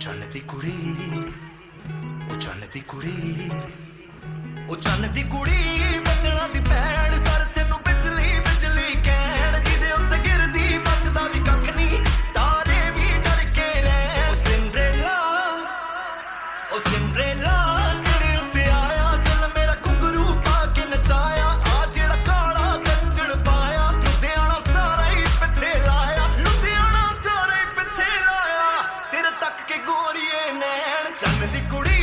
ਚੰਨ ਦੀ ਕੁੜੀ ਉਹ ਚੰਨ ਦੀ ਕੁੜੀ ਉਹ ਚੱਲਦੀ ਕੁੜੀ ਬੱਦਲਾਂ ਦੀ ਭੈਣ செந்திக்குடி